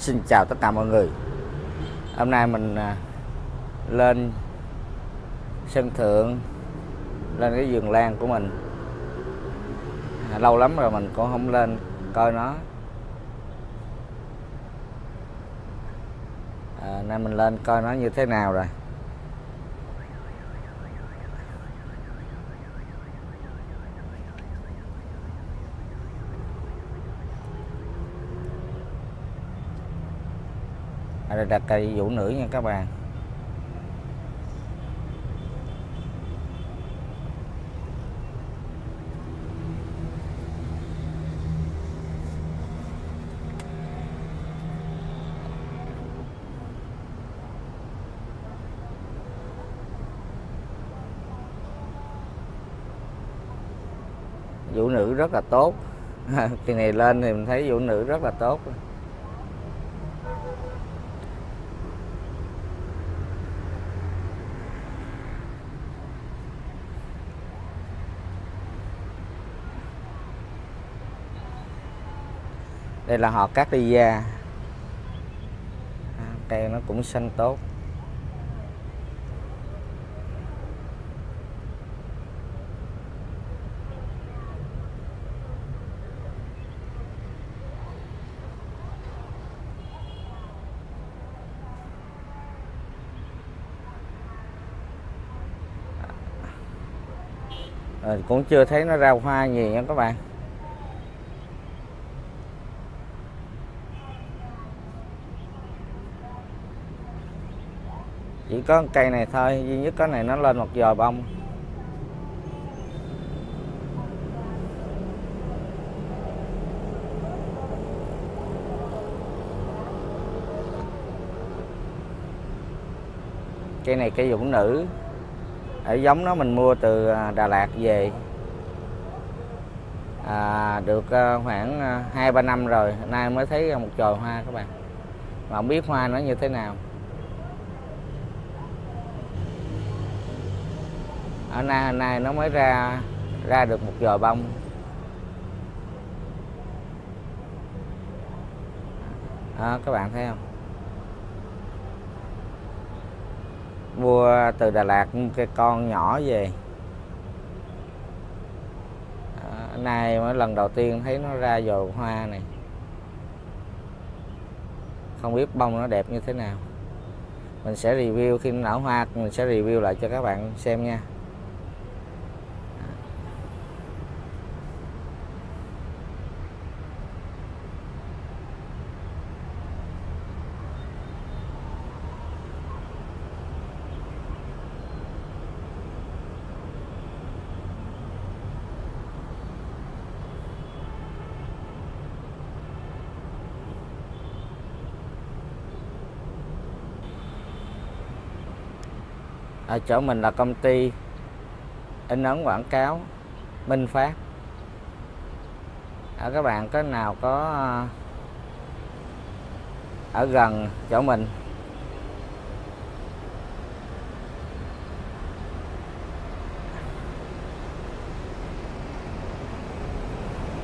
Xin chào tất cả mọi người. Hôm nay mình à, lên sân thượng Lên cái vườn lan của mình. À, lâu lắm rồi mình cũng không lên coi nó. À, Nay mình lên coi nó như thế nào rồi. Ở đặt cây vũ nữ nha các bạn. Vũ nữ rất là tốt. Kỳ này lên thì mình thấy vũ nữ rất là tốt. Đây là họ cát đi da. À, cây nó cũng xanh tốt. Ờ, cũng chưa thấy nó ra hoa gì nha các bạn. Chỉ có cây này thôi duy nhất cái này nó lên một giò bông. Cây này cây dũng nữ ở giống nó mình mua từ à, Đà Lạt về. À, được à, khoảng à, hai ba năm rồi nay mới thấy một chồi hoa các bạn. Mà không biết hoa nó như thế nào. Ở nay hôm nay nó mới ra ra được một giò bông. Đó, các bạn thấy không? Mua từ Đà Lạt cái con nhỏ về. Đó, nay mới lần đầu tiên thấy nó ra giò hoa này. Không biết bông nó đẹp như thế nào. Mình sẽ review khi nở hoa mình sẽ review lại cho các bạn xem nha. Ở chỗ mình là công ty, in ấn quảng cáo, Minh Phát. Ở các bạn có nào có ờ, ở gần chỗ mình?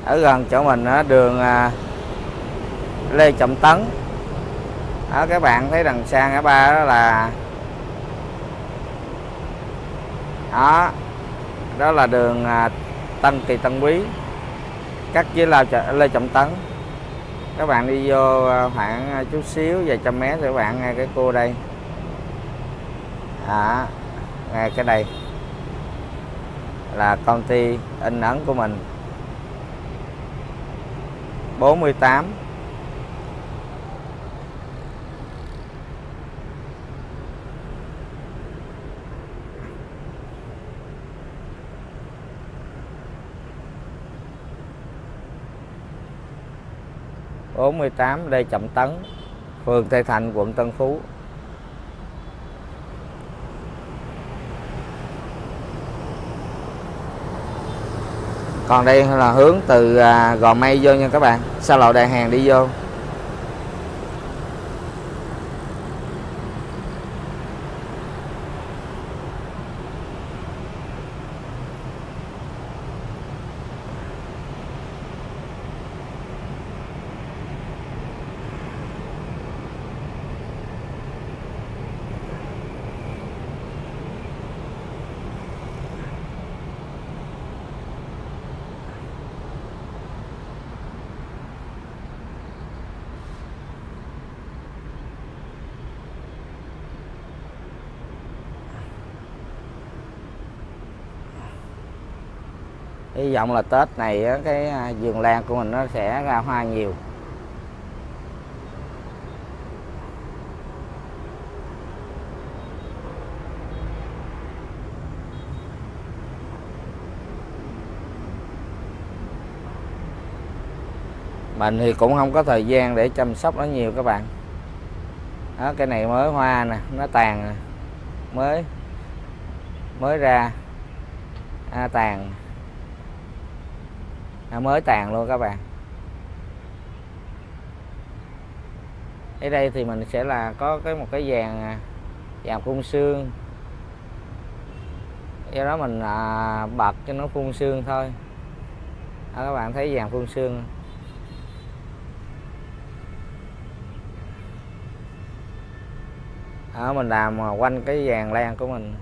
Ở gần chỗ mình ở đường à, Lê Trọng Tấn. Đó các bạn thấy đằng xa ngã ba đó là đó. Đó là đường à, Tân Kỳ Tân Quý. Cắt với là Lê Trọng Tấn. Các bạn đi vô à, khoảng à, chút xíu, vài trăm mét các bạn nghe cái cô đây. Đó. Nghe cái đây. Là công ty in ấn của mình. 48 48 Lê Trọng Tấn, phường Tây Thành, quận Tân Phú. Còn đây là hướng từ à, Gò Mây vô nha các bạn. Sau lộ đại hàng đi vô. Hy vọng là tết này cái à, vườn lan của mình nó sẽ ra hoa nhiều. Mình thì cũng không có thời gian để chăm sóc nó nhiều các bạn. Đó cái này mới hoa nè nó tàn mới mới ra à, tàn nó mới tàn luôn các bạn. Ở đây thì mình sẽ là có cái một cái vàng vàng à, phun xương. Do đó mình à, bật cho nó phun xương thôi. Đó, các bạn thấy vàng phun xương. Đó, mình làm à, quanh cái vàng lan của mình.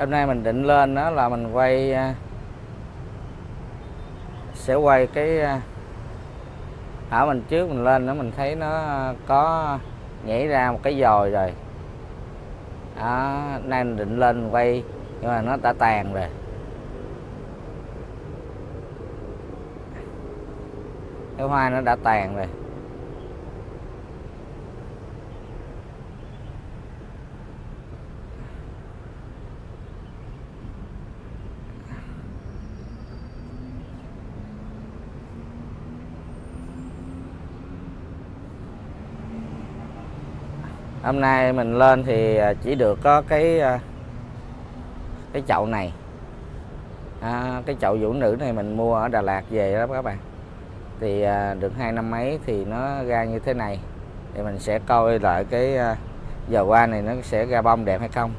Hôm nay mình định lên đó là mình quay à, sẽ quay cái à, ở mình trước mình lên đó mình thấy nó có nhảy ra một cái dòi rồi. Đó, nay mình định lên mình quay nhưng mà nó đã tàn rồi. Cái hoa nó đã tàn rồi. Hôm nay mình lên thì à, chỉ được có cái à, cái chậu này. À, cái chậu vũ nữ này mình mua ở Đà Lạt về đó các bạn. Thì à, được hai năm mấy thì nó ra như thế này. Thì mình sẽ coi lại cái à, giờ qua này nó sẽ ra bông đẹp hay không.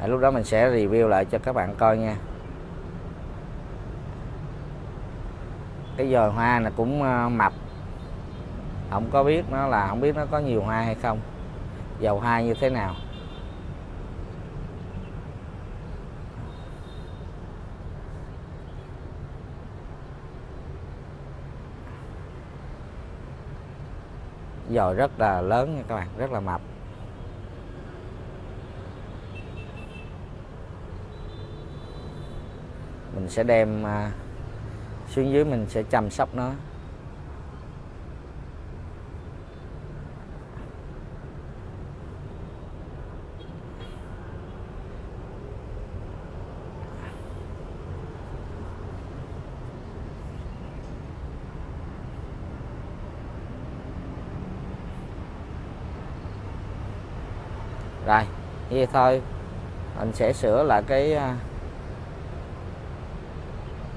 À, lúc đó mình sẽ review lại cho các bạn coi nha. Cái giò hoa này cũng mập. Không có biết nó là không biết nó có nhiều hoa hay không dầu hai như thế nào. Dồi rất là lớn nha các bạn, rất là mập. Mình sẽ đem à, xuống dưới mình sẽ chăm sóc nó. Rồi như vậy thôi. Mình sẽ sửa lại cái à,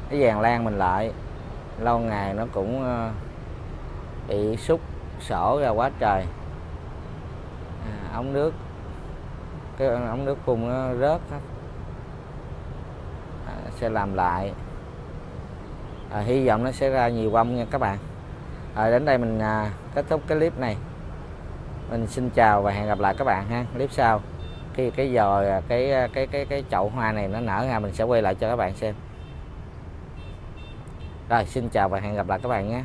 cái vàng lan mình lại. Lâu ngày nó cũng à, bị xúc sổ ra quá trời. À, ống nước cái ống nước phun nó rớt hết à, sẽ làm lại. À, hy vọng nó sẽ ra nhiều bông nha các bạn. À, đến đây mình à, kết thúc cái clip này mình xin chào và hẹn gặp lại các bạn ha. Clip sau. Khi cái giò, cái cái cái cái chậu hoa này nó nở ra, mình sẽ quay lại cho các bạn xem. Rồi, xin chào và hẹn gặp lại các bạn nhé.